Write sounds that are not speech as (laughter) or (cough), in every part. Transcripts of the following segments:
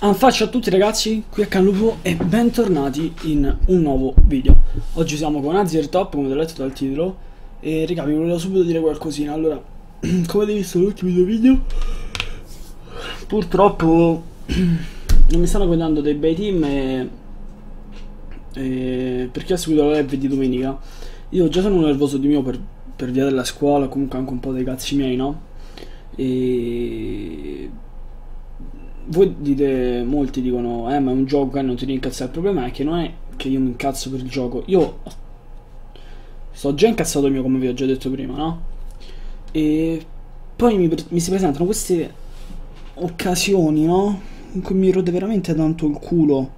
Anfaccio a tutti ragazzi, qui a Canlupo e bentornati in un nuovo video. Oggi siamo con Azier Top, come avete letto dal titolo, e raga vi volevo subito dire qualcosina. Allora, (clears throat) come avete visto negli due video, purtroppo (clears throat) non mi stanno guardando dei bei team e, e per chi ha seguito la live di domenica, io già sono nervoso di mio per, per via della scuola, comunque anche un po' dei cazzi miei, no? E voi dite, molti dicono, eh ma è un gioco e non ti devi incazzare, il problema è che non è che io mi incazzo per il gioco, io sto già incazzato mio come vi ho già detto prima, no? E poi mi, mi si presentano queste occasioni, no? In cui mi rode veramente tanto il culo,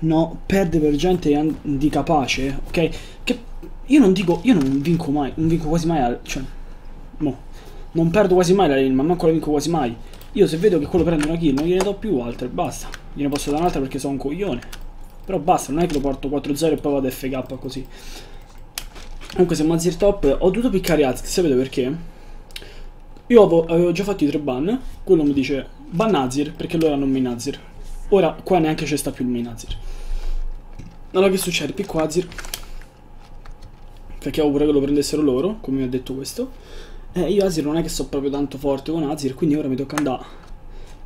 no? Perde per gente di capace, ok? Che io non dico, io non vinco mai, non vinco quasi mai, al, cioè, no, non perdo quasi mai la lane, ma manco la vinco quasi mai. Io se vedo che quello prende una kill non gliene do più altre, basta. Gliene posso dare un'altra perché sono un coglione. Però basta, non è che lo porto 4-0 e poi vado FK così. Comunque siamo a Zir Top, ho dovuto piccare altri, sapete perché? Io avevo, già fatto i tre ban, quello mi dice ban Azir perché loro hanno un main Azir. Ora qua neanche c'è sta più il main Azir. Allora che succede? Picco Azir. Perché avevo pure che lo prendessero loro, come mi ha detto questo. Eh, io Azir non è che so proprio tanto forte con Azir, quindi ora mi tocca andare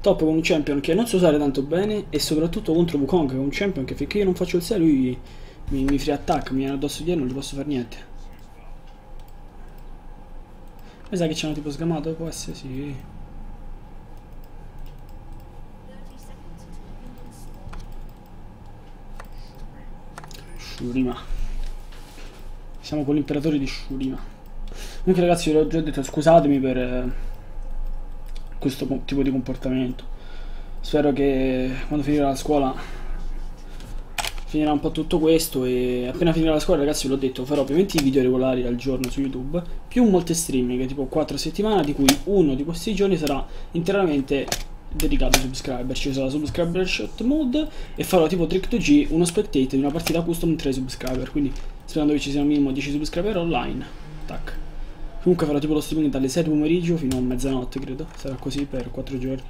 top con un champion che non so usare tanto bene e soprattutto contro Wukong, che è un champion che finché io non faccio il 6 lui mi, mi free attack, mi viene addosso di e non gli posso fare niente. Mi sa che ci hanno tipo sgamato, può essere sì. Shurima. Siamo con l'imperatore di Shurima. Comunque ragazzi, vi ho già detto, scusatemi per eh, questo tipo di comportamento. Spero che quando finirà la scuola finirà un po' tutto questo e appena finirà la scuola ragazzi ve l'ho detto farò ovviamente i video regolari al giorno su YouTube più molte streaming tipo 4 settimane di cui uno di questi giorni sarà interamente dedicato ai subscriber. Ci sarà subscriber shot mode e farò tipo trick 2G uno spectate di una partita custom 3 subscriber. Quindi sperando che ci siano minimo 10 subscriber online tac Comunque farò tipo lo streaming dalle 6 di pomeriggio fino a mezzanotte, credo. Sarà così per 4 giorni.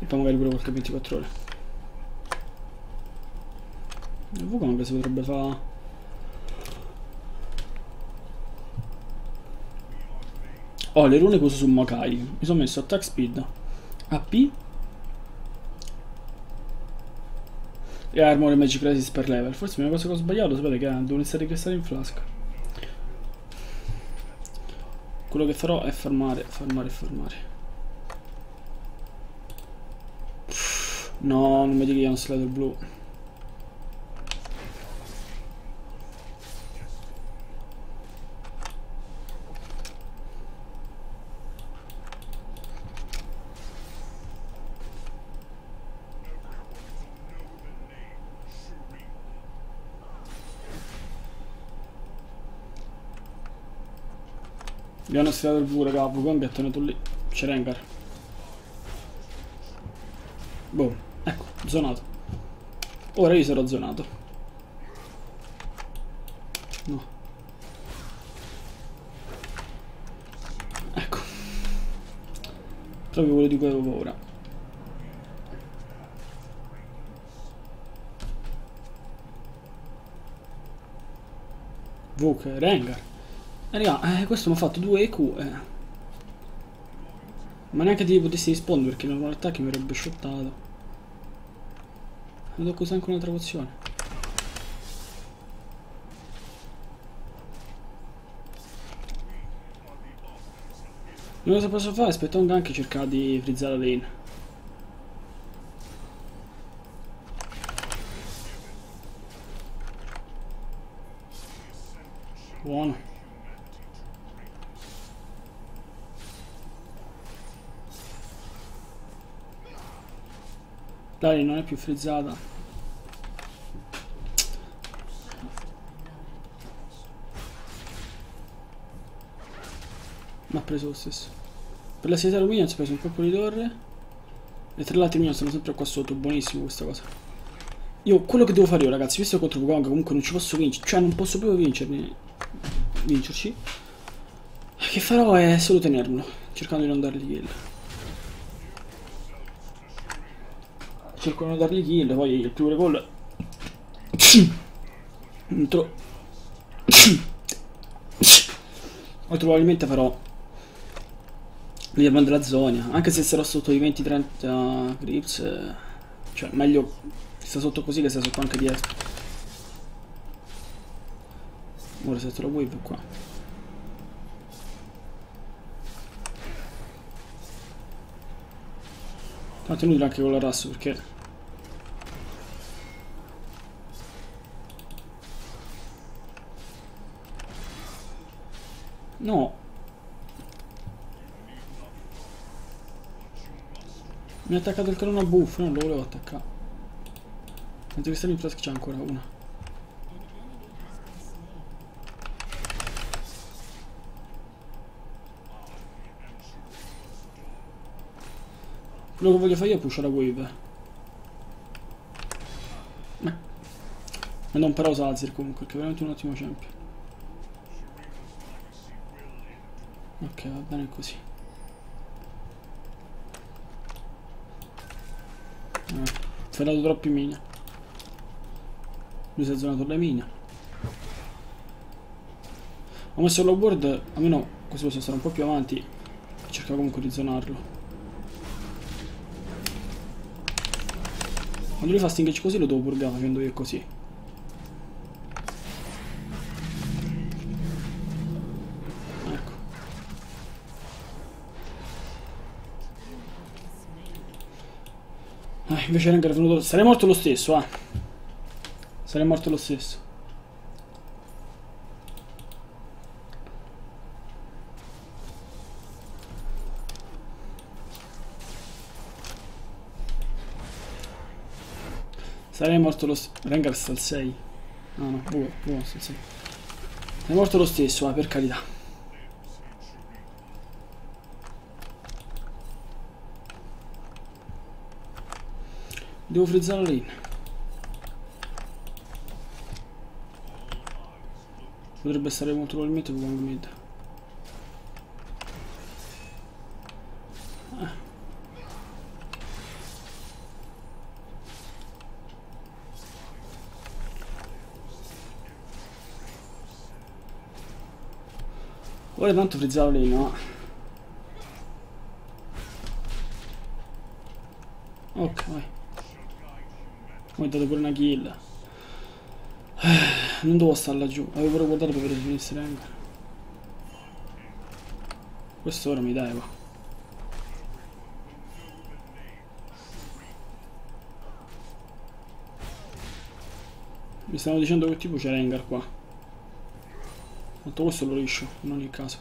E poi magari pure qualche 24 ore. E Wukong si potrebbe fare... Oh, le rune che uso su Makai. Mi sono messo attack speed, AP e armor magic resist per level. Forse è una cosa che ho sbagliato, sapete che devo iniziare a cristalli in flasca. Quello che farò è farmare, farmare, farmare. No, non mi dica che è un slider blu. Gli hanno il V, raga, Wukong è tenuto lì. C'è Rengar. Boh, ecco, zonato. Ora io sarò zonato. No. Ecco. Proprio quello di cui avevo ora. Vuk, Rengar. Raga, eh, questo mi ha fatto 2 EQ, eh. Ma neanche ti potessi rispondere perché normal attack mi avrebbe shottato. Vedo così anche un'altra pozione. L'unica cosa posso fare è aspettare un gank e cercare di frizzare la lane. Buono. Dai, non è più frizzata. Ma ha preso lo stesso. Per la alluminio si è preso un colpo di torre. E tra l'altro minion sono sempre qua sotto. Buonissimo questa cosa. Io quello che devo fare io, ragazzi, visto che contro Wukong comunque non ci posso vincere. Cioè non posso proprio vincermi. Vincerci. Che farò è solo tenerlo. Cercando di non dargli kill. Cercano di dargli kill, poi il più recall Entro. Poi probabilmente farò Vediamo della zona, anche se sarò sotto i 20-30 grips, eh, cioè meglio sta sotto così che sta sotto anche dietro. Ora setto la wave qua. Tanto è inutile anche con la rasso perché... No, Mi ha attaccato il crono a buffo, non lo volevo attaccare. Quanti cristalli in flask c'è ancora? Una. Quello che voglio fare io è pushare la wave. E non però Sazir comunque, che è veramente un ottimo champion. Ok, va bene così. Ho dato troppi mine. Lui si è zonato le mine. Ho messo lo board, almeno così posso stare un po' più avanti. Cercare comunque di zonarlo. Quando lui fa stingage così lo devo purgare facendo io così. Invece Rengar è venuto... Sarei morto lo stesso, ah. Sarei morto lo stesso. Sarei morto lo stesso. Rengar sta al 6. No, no, buono, buono, sta al 6. Sarei morto lo stesso, ah, per carità. Devo frizzare lane. Potrebbe stare molto probabilmente con mid. Ah. Ora tanto frizzare lane, no? Ok, vai. Dato pure una kill. Non devo stare laggiù. Avevo pure guardato per vedere se finisse Rengar. Questo ora mi dai va. Mi stanno dicendo che tipo c'è Rengar qua. Fatto questo lo liscio, in ogni caso.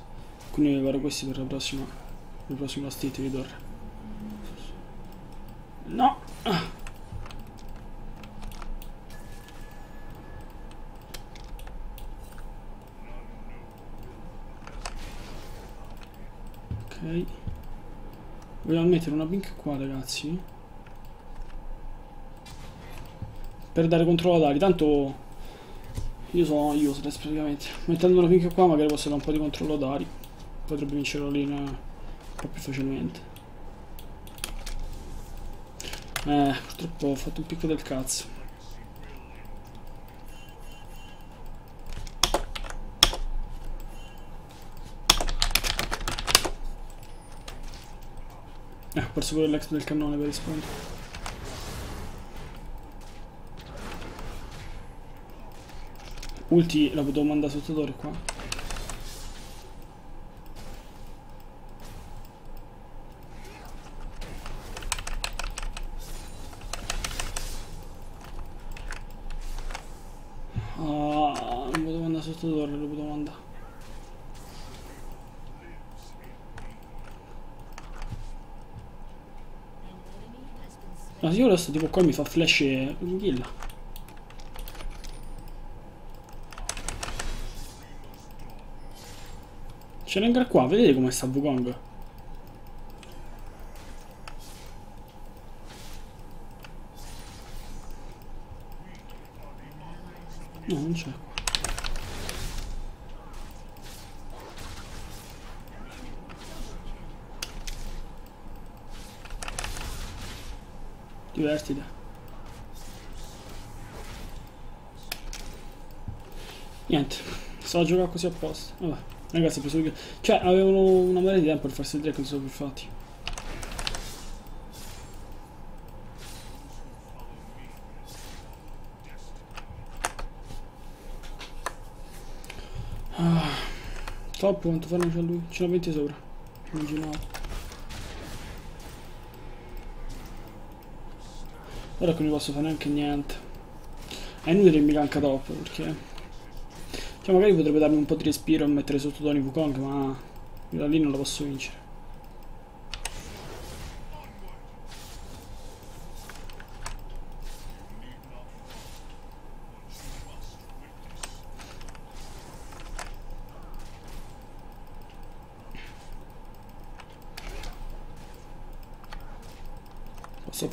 Quindi mi preparo questi per la prossima. Per il prossimo state di torre. No! Ah. Vogliamo mettere una blink qua ragazzi. Per dare controllo ad Ari Tanto Io sono useless praticamente. Mettendo una blink qua magari posso dare un po' di controllo ad Ari Potrebbe vincere la linea Un po' più facilmente. Eh purtroppo ho fatto un picco del cazzo Eh, ho perso pure l'ex del cannone per rispondere. Ulti la potevo mandare sotto torre qua. Ah, non potevo andare sotto torre, lo potevo mandare. Adesso tipo qua mi fa flash e kill. C'è Rengar qua, vedete come sta Wukong? No, non c'è. Divertiti. Niente, stavo a giocare così apposta. Vabbè, ragazzi, ho preso il... Cioè, avevano una marea di tempo per farsi tre così sono più fatti. Ah, top quanto fanno c'è lui? Ce l'ha 20 sopra. Immaginavo. Ora che non posso fare neanche niente. È inutile che mi canca top perché... Cioè magari potrebbe darmi un po' di respiro e mettere sotto Tony Wukong, ma da lì non lo posso vincere.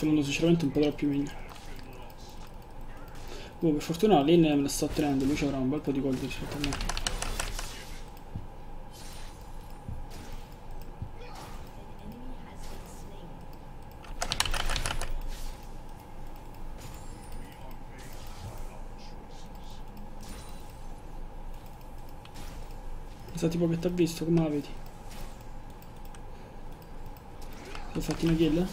Sto finendo sinceramente un po' troppi minion. Oh, per fortuna la lane me la sto tenendo, lui ci avrà un bel po' di gol rispetto a me. Tipo che ti ha visto, come la vedi? Ho fatto una kill?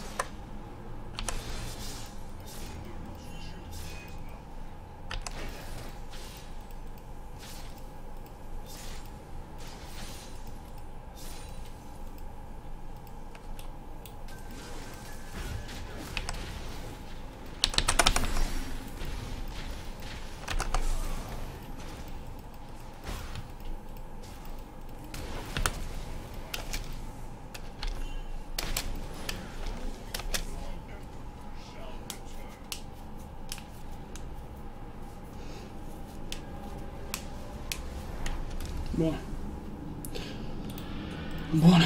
Buona.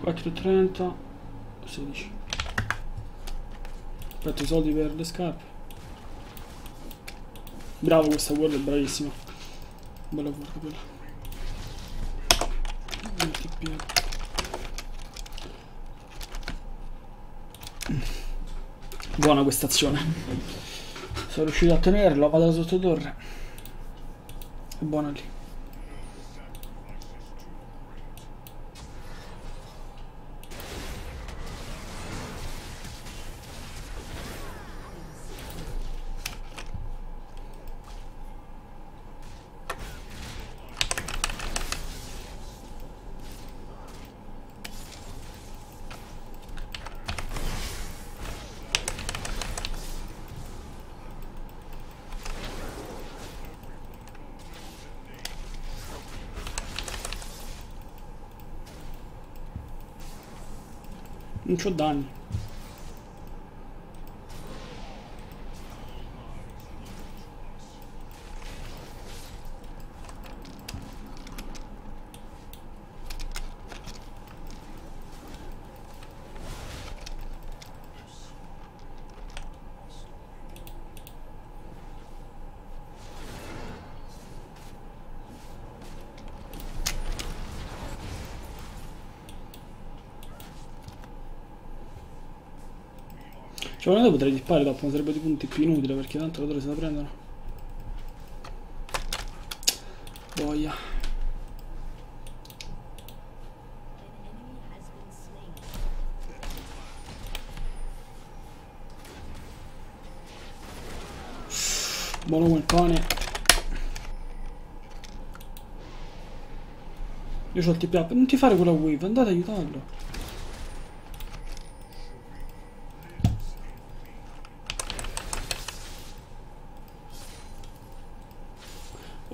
Quattro trenta sedici. Aspetta i soldi per le scarpe. Bravo questa wall, è bravissima. Bella wall quella. 20 piedi. Buona questa azione. Sono riuscito a tenerlo, vado da sottotorre. È buona lì. Non Cioè, volendo potrei dispare dopo, non sarebbe tipo un tip inutile perché tanto torre se la prendono. Boia. Buono quel pane. Io ho il TP up. Non ti fare quella wave, andate ad aiutarlo.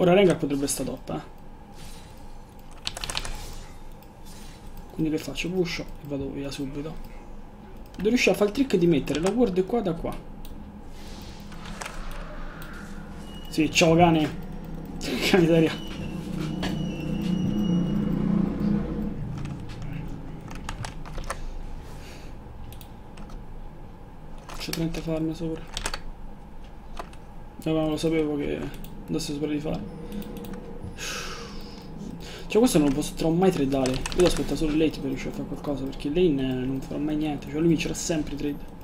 Ora Rengar potrebbe stare top, eh. Quindi che faccio? Pusho e vado via subito. Devo riuscire a fare il trick di mettere la ward qua da qua. Sì, ciao cane. Che miseria. C'ho 30 farm sopra. No, ma lo sapevo che adesso sopra di fare. Cioè questo non lo potrò mai tradare. Io aspettare solo late per riuscire a fare qualcosa, perché lane eh, non farà mai niente, cioè lui vincerà sempre i trade.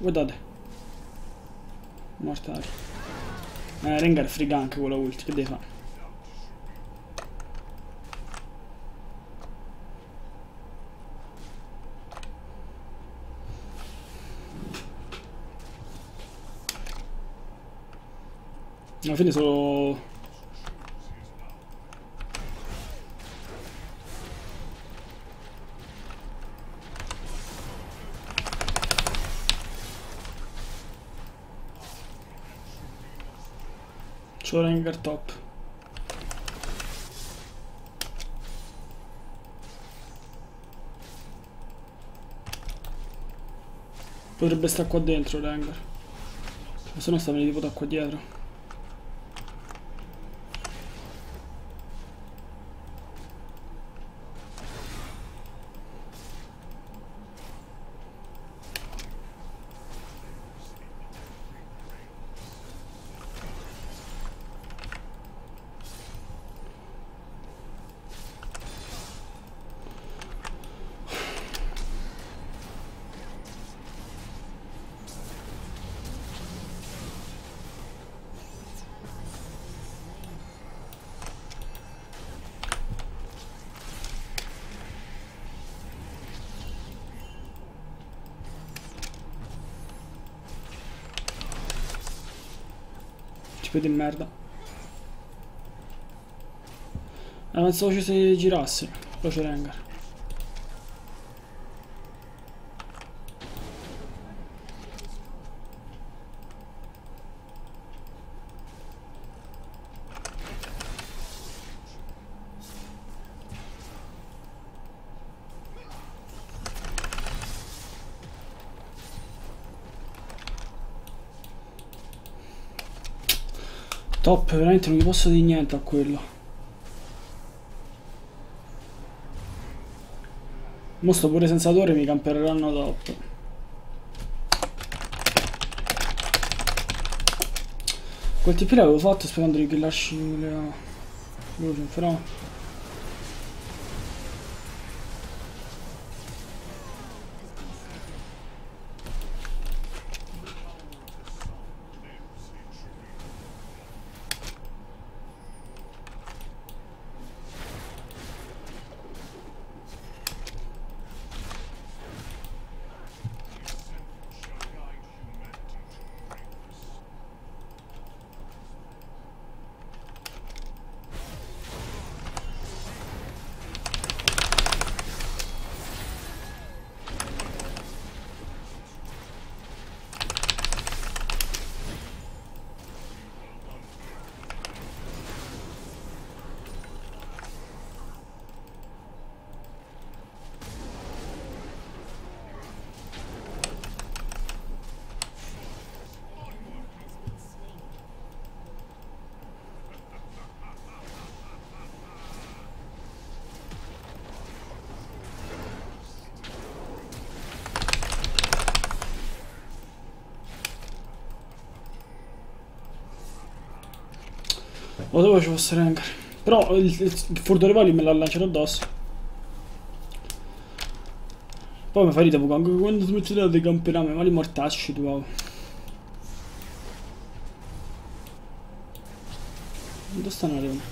Guardate. Mortale. Eh, Rengar friga anche con la ulti, che devi fare? Alla fine solo... C'ho Rengar top. Potrebbe stare qua dentro Rengar. Se no sta venendo tipo da qua dietro. Tipo di merda. Eh, pensavo ci si girasse. Poi c'è Rengar. Top, veramente non gli posso dire niente a quello. Mo sto pure senza torre mi campereranno top. Quel TP l'avevo fatto sperando di killarci le... Luce, però... Lo sapevo ci fosse Rengar. Però il, il, furto rivali me l'ha lanciato addosso. Poi mi fa ridere anche quando smettete di camperame, ma li mortacci tu. Wow. Dove stanno arrivando?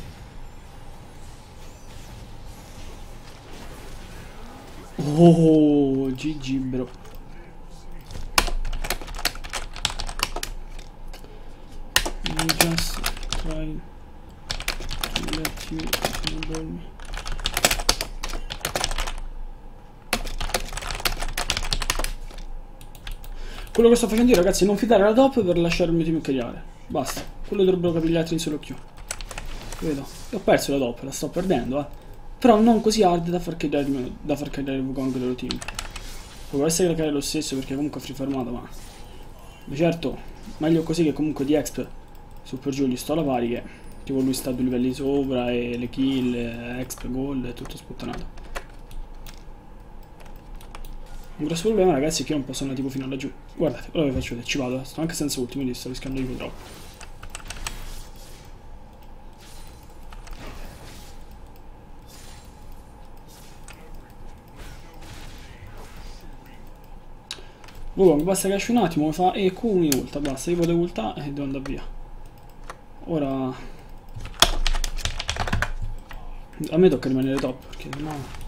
Oh, GG bro. You just try enable me. Quello che sto facendo io ragazzi è non fidare la top per lasciare il mio team carriare. Basta. Quello dovrebbero capire gli altri in solo più. Vedo. E ho perso la top, la sto perdendo, eh. Però non così hard da far mio- da far carriare il Wukong del loro team. Può essere che lo stesso perché comunque è free farmato, ma... certo, meglio così che comunque di exp su per giù gli sto alla pari che tipo lui sta due livelli sopra e le kill, exp, goal, è tutto sputtanato. Un grosso problema ragazzi è che io non posso andare tipo fino laggiù. Guardate, ora vi faccio vedere, ci vado, sto anche senza ultimi, quindi sto rischiando di troppo. Boh, mi basta che esce un attimo, fa e Q un'ulta, basta, io vado ulta e devo andare via. Ora a me tocca rimanere top, perché no...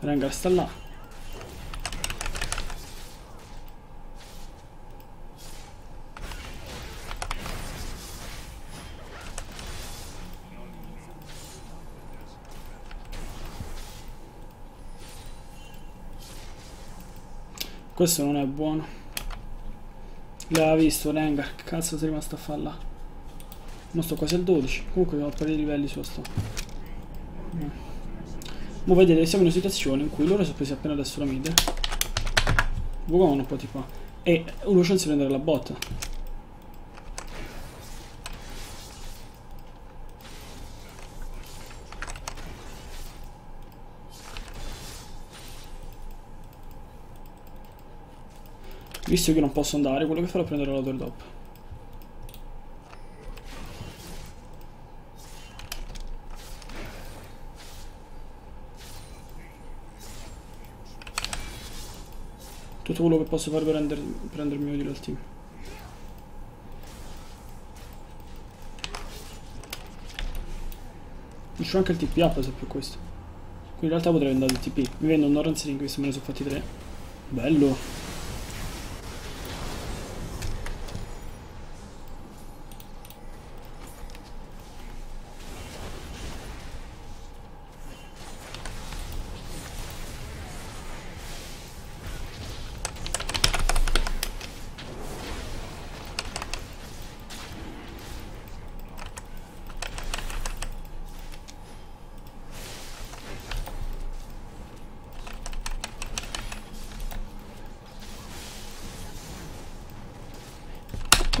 Rengar sta là. Questo non è buono. L'aveva visto Rengar, che cazzo sei rimasto a fare là? Ma sto quasi al 12. Comunque ho parecchi livelli su sto. Mm. Ma vedete, siamo in una situazione in cui loro sono presi appena adesso la mid. Buono un po' tipo. E uno chance di prendere la botta. Visto che non posso andare, quello che farò è prendere dopo. tutto quello che posso fare per render, prendermi utile al team. C'ho anche il TP up se più questo. Quindi in realtà potrei andare il TP. Mi vendo un Orange Ring, visto me ne sono fatti tre. Bello.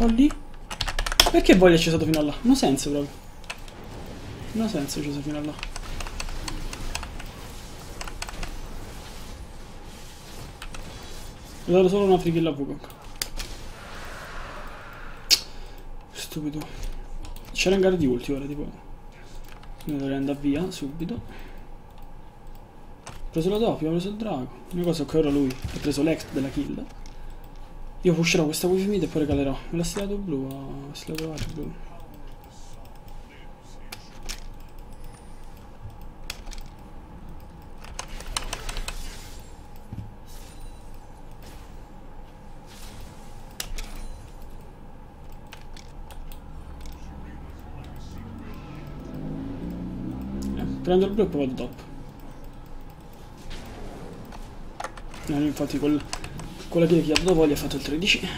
Oh lì. Perché voglio è cessato fino a là? Non ha senso proprio. Non ha senso cessato fino a là. Ho dato solo una free kill a Wukong. Stupido. C'era in gara di ulti ora, tipo. Quindi dovrei andare via subito. Ho preso la doppia, ho preso il drago. L'unica cosa che ora lui ha preso l'ex della kill. Io pusherò questa wifi mid e poi regalerò. Me l'ha stilato blu, ha stilato blu. Eh, prendo il blu e poi vado top. No, infatti quel quella che ha dato voglia ha fatto il 13.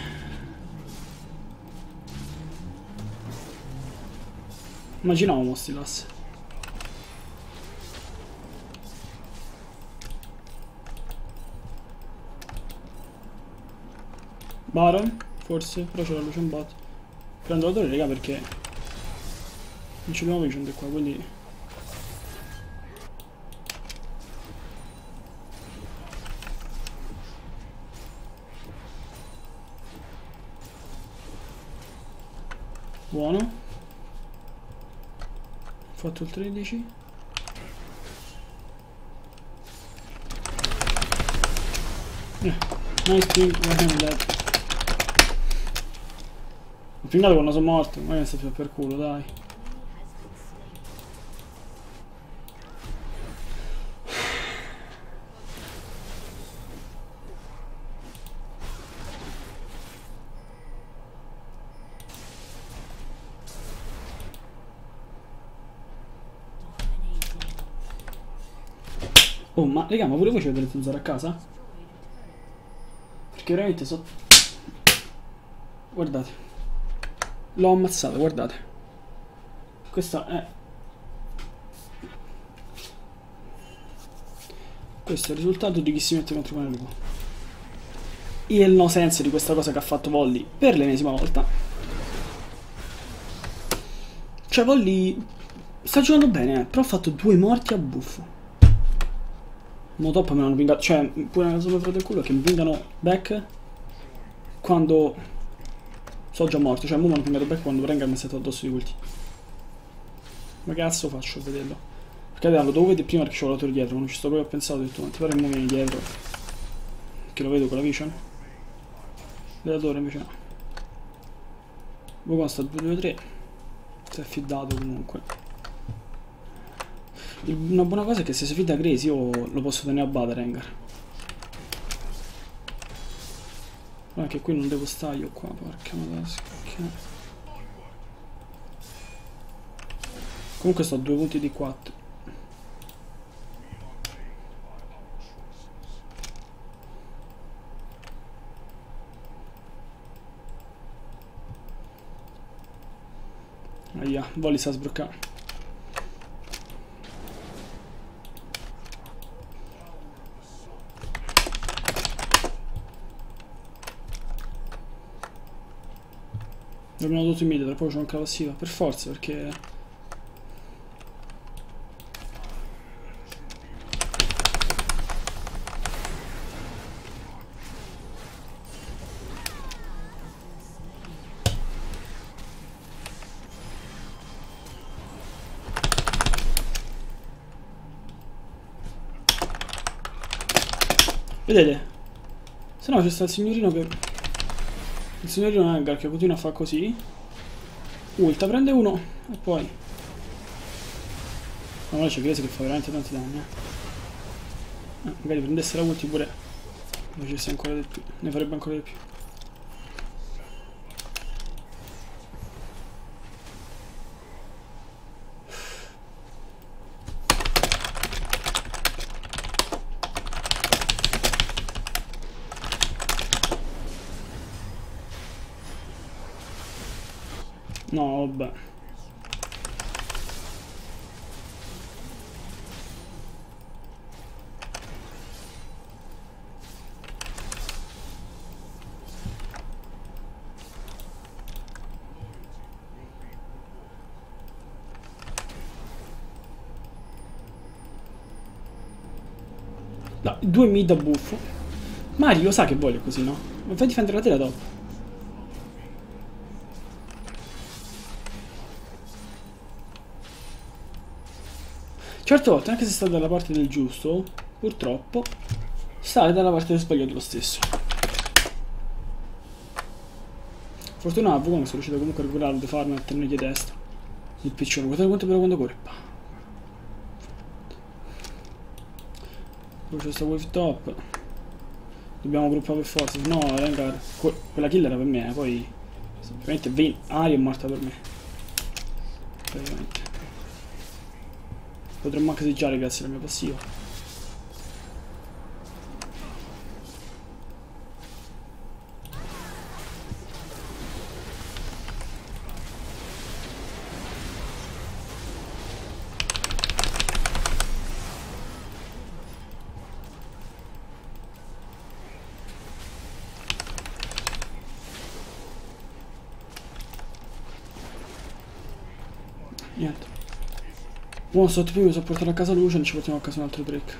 Immaginavo mo stilasse. Baron, forse, però c'è la luce in bot. Prendo la torre, raga, perché non ci abbiamo vision qua, quindi Buono. Fatto il 13. Eh, nice ping, I'm dead. Ho pingato quando sono morto, ma mi sta per culo, dai. Raga, ma pure voi ci vedete zanzare a casa? Perché veramente so... Guardate. L'ho ammazzato, guardate. Questo è... Questo è il risultato di chi si mette contro il lupo. Il no senso di questa cosa che ha fatto Volly per l'ennesima volta. Cioè Volly sta giocando bene, eh, però ha fatto due morti a buffo. Mo top me l'hanno pingato, cioè pure nella zona del culo che mi pingano back quando sono già morto, cioè mo mi hanno pingato back quando Rengar mi è stato addosso di ulti. Ma cazzo faccio a vederlo? Perché lo dovevo vedere prima perché c'ho l'autore dietro, non ci sto proprio a pensare, ho detto, ma ti pare mi vieni dietro. Che lo vedo con la vision. L'autore invece no. Poi sta 2-2-3. Si è affidato comunque. Una buona cosa è che se si fida Grace io lo posso tenere a bada Rengar. Ma che qui non devo stare io qua, porca madosca. Comunque sto a due punti di 4. Aia, Volley sta sbroccando. Dobbiamo tutto in mid, tra poco c'è anche la passiva, per forza, perché... Vedete? Se no c'è sta il signorino che... Il signorino Edgar che continua a fare così. Ulta, prende uno e poi... Ma ora c'è Grace che fa veramente tanti danni. Eh. Eh, magari prendesse la ulti pure... Ne facesse ancora di più. Ne farebbe ancora di più. Vabbè. No, due mid a buffo. Mari lo sa che voglio così, no? Ma fai difendere la tela dopo. Certe volte, anche se sta dalla parte del giusto, purtroppo, stai dalla parte del sbagliato lo stesso. Fortuna a come sono riuscito comunque a recuperarlo di farmi a tenergli destra. Il piccione, guardate quanto però quando corre. Poi c'è sta wave top. Dobbiamo gruppare per forza. No, que- Quella kill era per me, eh, poi. Semplicemente Vayne. Ari è morta per me. Praticamente. Potremmo anche seggiare grazie alla mia passiva. Buono, sotto prima mi sono portato a casa non ci portiamo a casa un altro trick.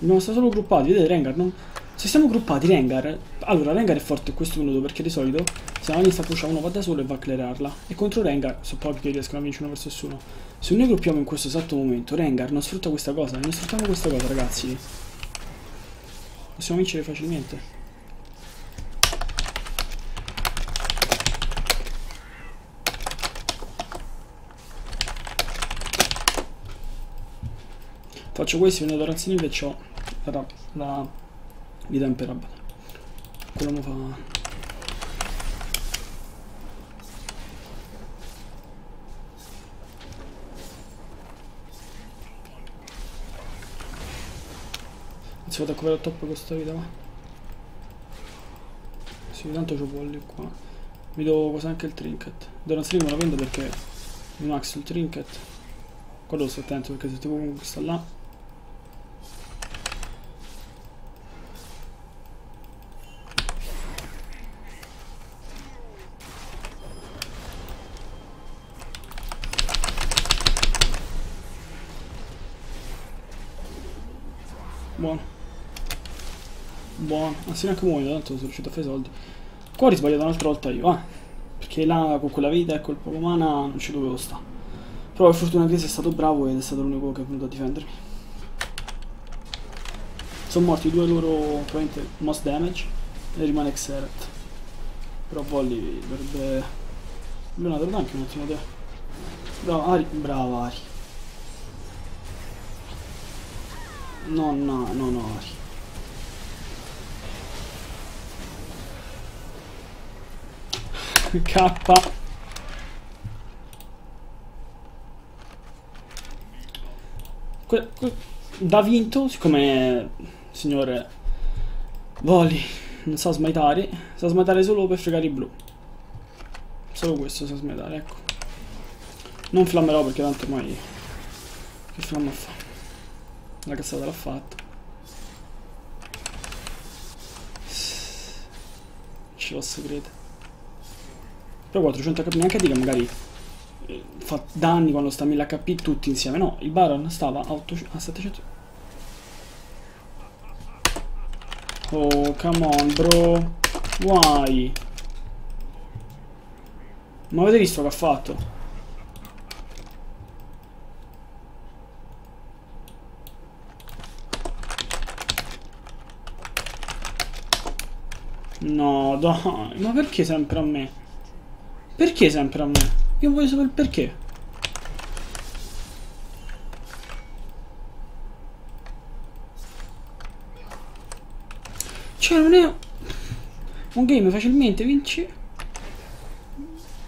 Dobbiamo stare solo gruppati, vedete Rengar, no? Se siamo gruppati Rengar, allora Rengar è forte in questo minuto perché di solito se la sta pusha uno va da solo e va a clerarla. E contro Rengar sono pochi che riescono a vincere uno versus uno. Se noi gruppiamo in questo esatto momento, Rengar non sfrutta questa cosa, non sfruttiamo questa cosa ragazzi. Possiamo vincere facilmente. Faccio questo, prendo taranzini e ho la, la vita imperabata. Quello mi fa... Si vado a coprire con questa vita, va. Sì, tanto c'ho volley qua. Mi do cosa anche il trinket. Donazione me la vendo perché mi max il trinket. Devo stare attento perché se tipo comunque sta là. Anzi neanche muoio, tanto sono riuscito a fare i soldi. Qua ho risbagliato un'altra volta io, ah. Perché là con quella vita e col poco mana non ci dovevo stare. Però per fortuna Chris è stato bravo ed è stato l'unico che è venuto a difendermi. Sono morti due loro probabilmente most damage e rimane Xerath. Però Volley dovrebbe... Leonardo dà anche un ottimo idea. Bravo Ari, bravo Ari. No, no, no, no, Ari. K. Que- da vinto, siccome signore Voli non sa smaitare, sa smaitare solo per fregare i blu. Solo questo sa smaitare, ecco. Non flammerò perché tanto ormai... Che flamma fa? La cazzata l'ha fatta. Ce l'ho segreta. Però 400 HP neanche dica magari eh, fa danni quando sta a 1000 HP tutti insieme. No, il Baron stava a, 800, a 700. Oh, come on, bro. Why? Ma avete visto che ha fatto? No, dai, ma perché sempre a me? Perché sempre a me? Io voglio sapere il perché. Cioè, non è un game facilmente vinci.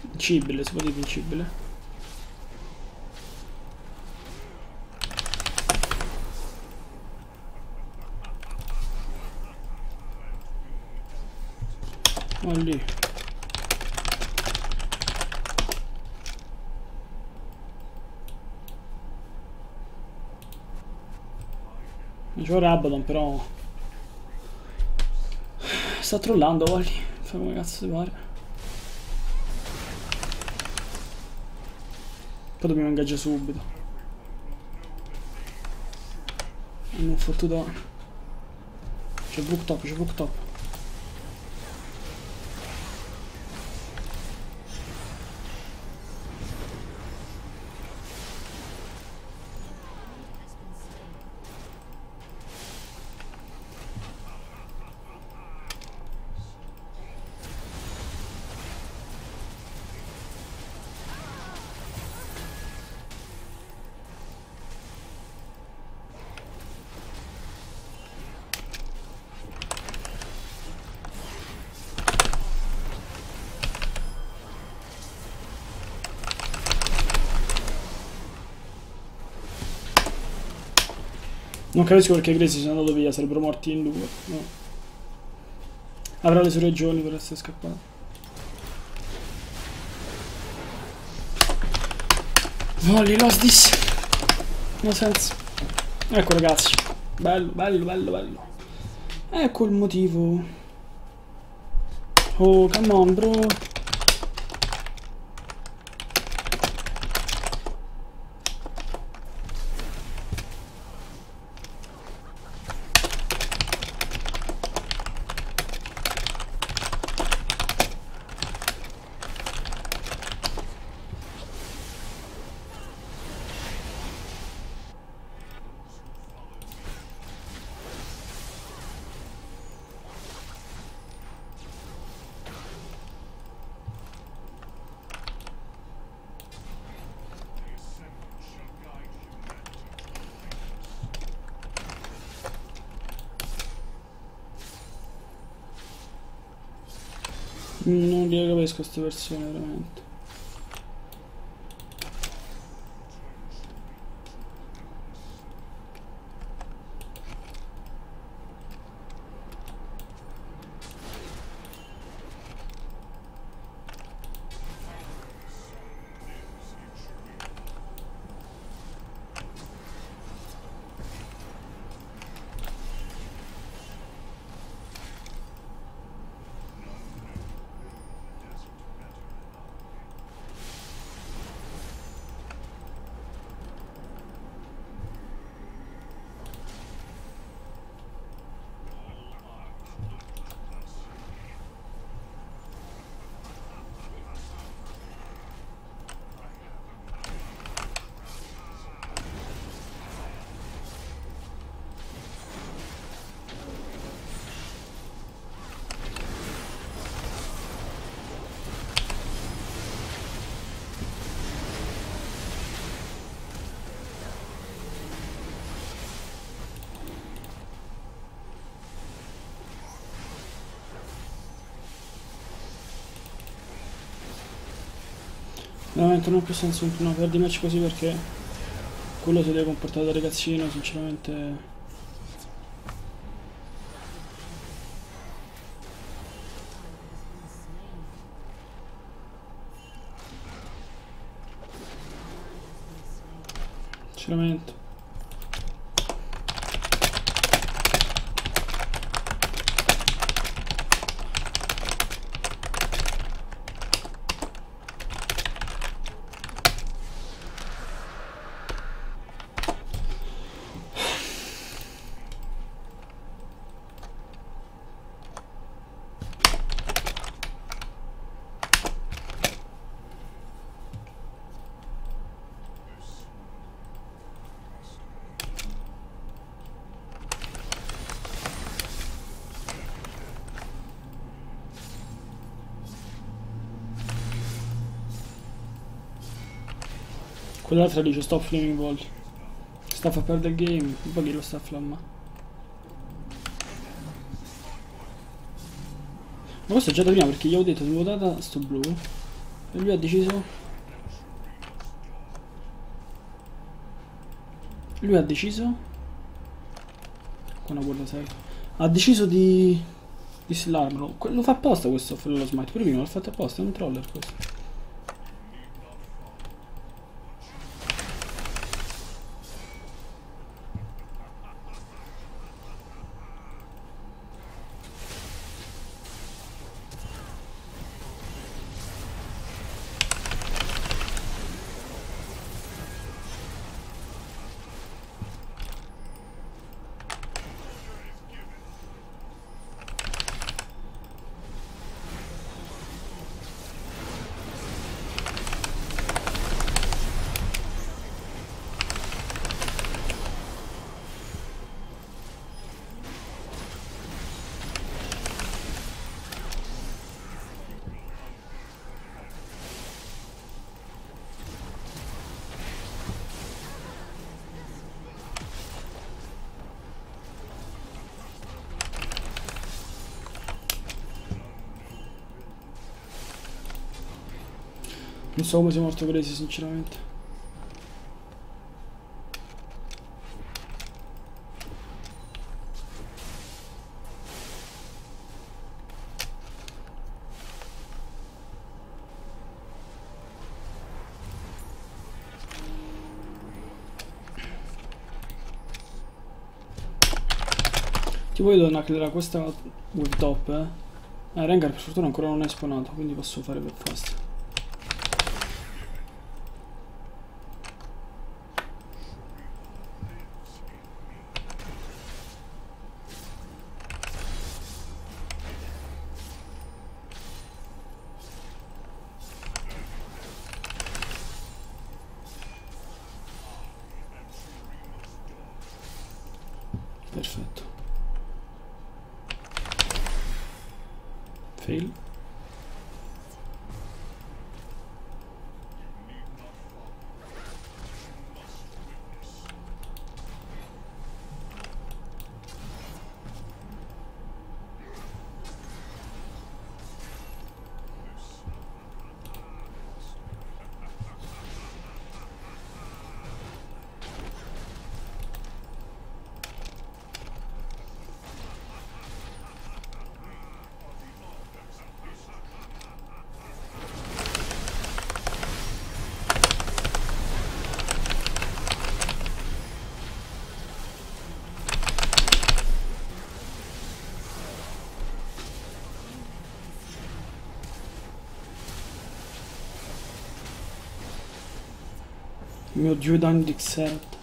Vincibile, si può dire vincibile. Oh, lì. C'ho Rabadon però. Sta trollando Wally Fa come cazzo ti pare Poi dobbiamo ingaggiare subito. Non fottuto. C'è book top, c'è book top Non capisco perché Gracie sia andato via, sarebbero morti in due. No. Avrà le sue ragioni per essere scappato. Volley, lost this. No senso. Ecco ragazzi. Bello, bello, bello, bello. Ecco il motivo. Oh, come on, bro. Non capisco queste persone veramente. Veramente non ha più senso continuare a perdi match così perché quello si deve comportare da ragazzino, sinceramente. Sinceramente. Quell'altra dice stop flaming ball. Sta a perdere il game, poi chi lo sta a flammare. Ma questo è già da prima perché gli avevo detto avevo data sto blu. E lui ha deciso lui ha deciso con una guarda seria ha deciso di di slarmelo lo fa apposta questo lo smite pure prima l'ha fatto apposta è un troller questo so come sia morto Crazy sinceramente. Ti vuoi donare questa web top, eh? Eh, Rengar per fortuna ancora non è spawnato, quindi posso fare per fast. Mio dio danno di Xerath.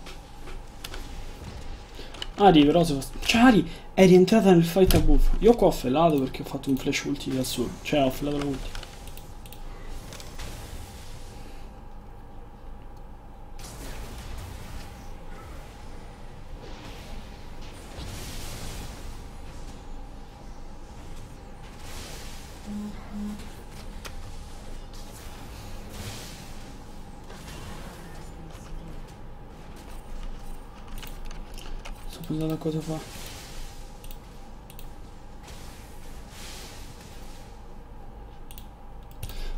Ari però se Cioè Ari è rientrata nel fight a buffo. Io qua ho fellato perché ho fatto un flash ulti da solo. Cioè ho fellato la. Cosa fa.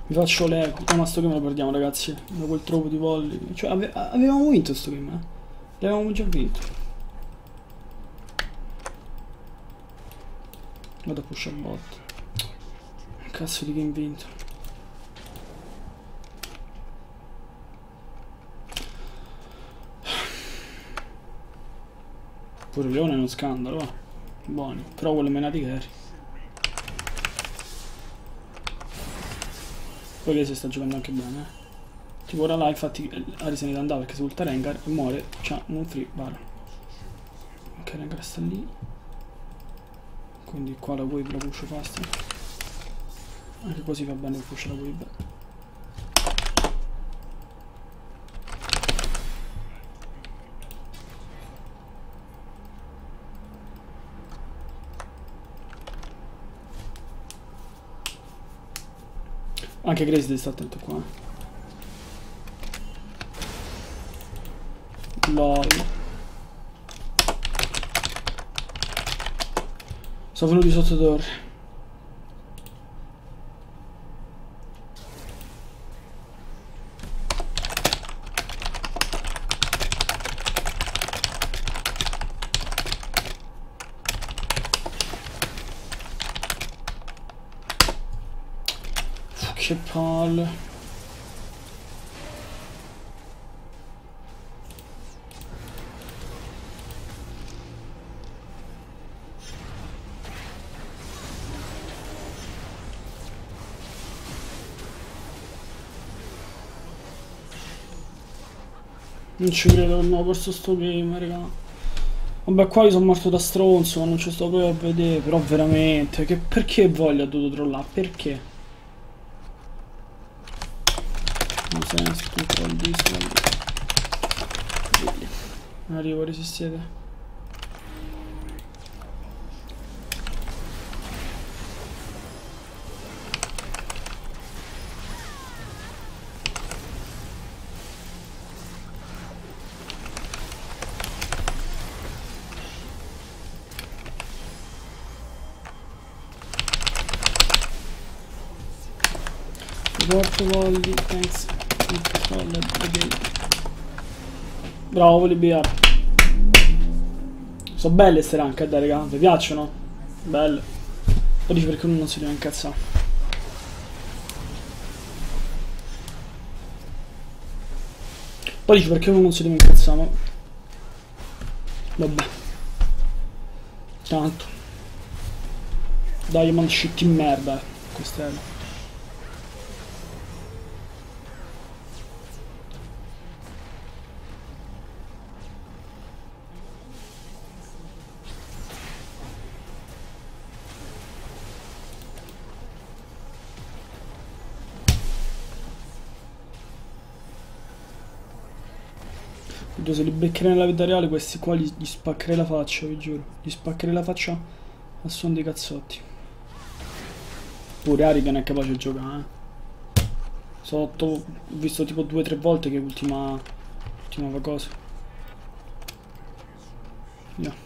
Mi faccio l'eco. Ma sto game lo perdiamo, ragazzi. Da quel troppo di volley. Cioè, ave avevamo vinto sto game, eh. L'avevamo già vinto. Vado a push a bot. Cazzo di game vinto. Pure Leone è uno scandalo, va. Buoni. Però vuole menati carry. Poi lei si sta giocando anche bene, eh. Tipo ora là infatti Arisen deve andare perché se ulta Rengar e muore, c'ha un free, vale. Ok, Rengar sta lì. Quindi qua la wave la push fast. Anche così va bene push la wave. Anche Grace devi stare attento qua. LOL. Sono venuti sotto torre. Non ci credo che abbiamo perso sto game, raga. Vabbè, qua io sono morto da stronzo, non ci sto proprio a vedere. Però veramente, che perché voglio ha dovuto trollare? Perché? senso tu troll di soldi arrivo resistete Porto Volli, thanks. Bravo, BR. Sono belle ste rank, eh, dai, raga. Vi piacciono? Belle. Poi dici perché uno non si deve incazzare. Poi dici perché uno non si deve incazzare, ma... Vabbè. Tanto. Man shit in merda, eh. Queste è... Oddio, se li beccherei nella vita reale questi qua gli, gli spaccherei la faccia, vi giuro. Gli spaccherei la faccia a suon dei cazzotti. Pure Arigan è capace di giocare, eh. Sotto, ho visto tipo due o tre volte che ultima, ultima cosa. Yeah.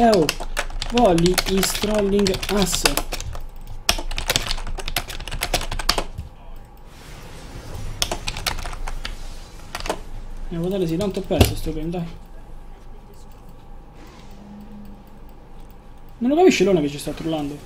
Eu volley is trolling us. Andiamo a votare sì, tanto perso sto game, dai. Non lo capisce l'ona che ci sta trollando?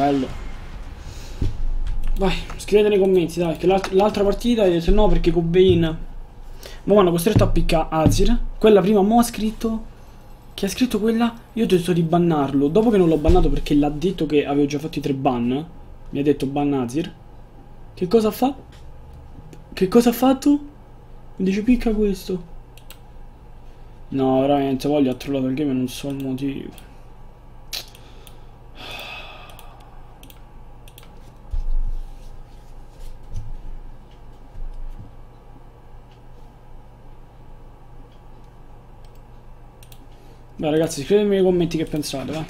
Bello. Vai, scrivete nei commenti, dai, che l'altra partita hai detto no perché Cobain... Ma hanno costretto a piccare Azir. Quella prima mo ha scritto... Che ha scritto quella... Io ho detto di bannarlo. Dopo che non l'ho bannato perché l'ha detto che avevo già fatto i tre ban. Mi ha detto ban Azir. Che cosa fa? Che cosa ha fatto? Mi dice picca questo. No, veramente, voglio ha il game e non so il motivo. Beh ragazzi scrivetemi nei commenti che pensate, va.